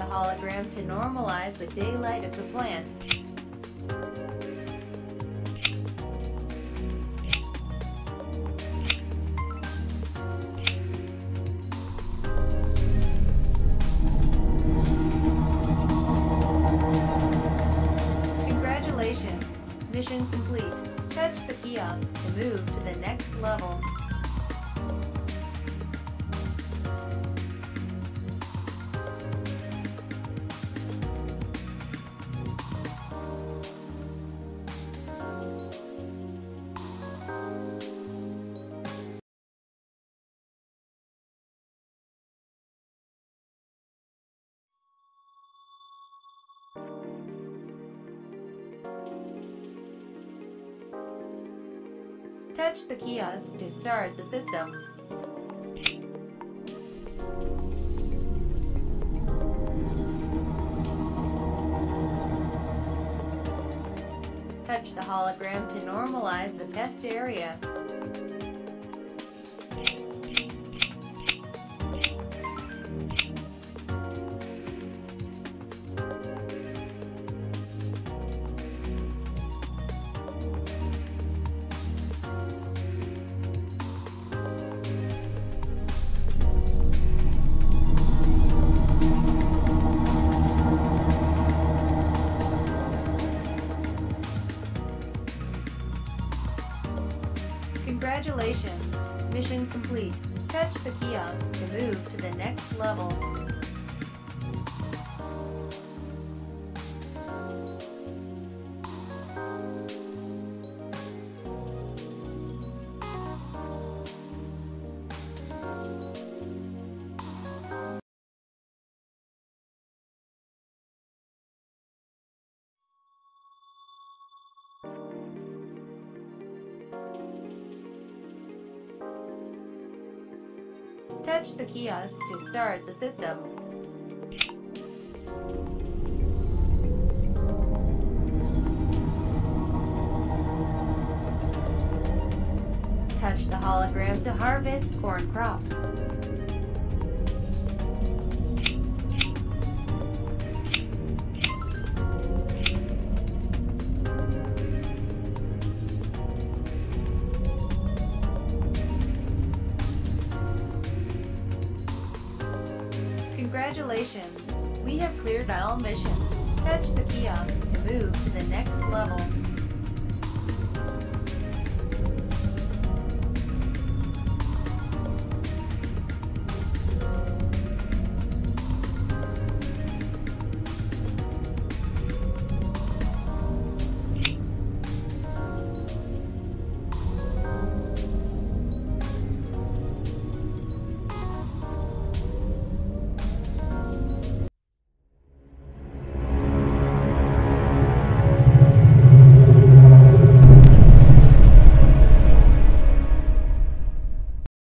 the hologram to normalize the daylight of the plant. Congratulations! Mission complete. Touch the kiosk to move to the next level. Touch the kiosk to start the system. Touch the hologram to normalize the pest area. Congratulations! Mission complete. Touch the kiosk to move to the next level. Touch the kiosk to start the system. Touch the hologram to harvest corn crops. Congratulations! We have cleared all missions. Touch the kiosk to move to the next level.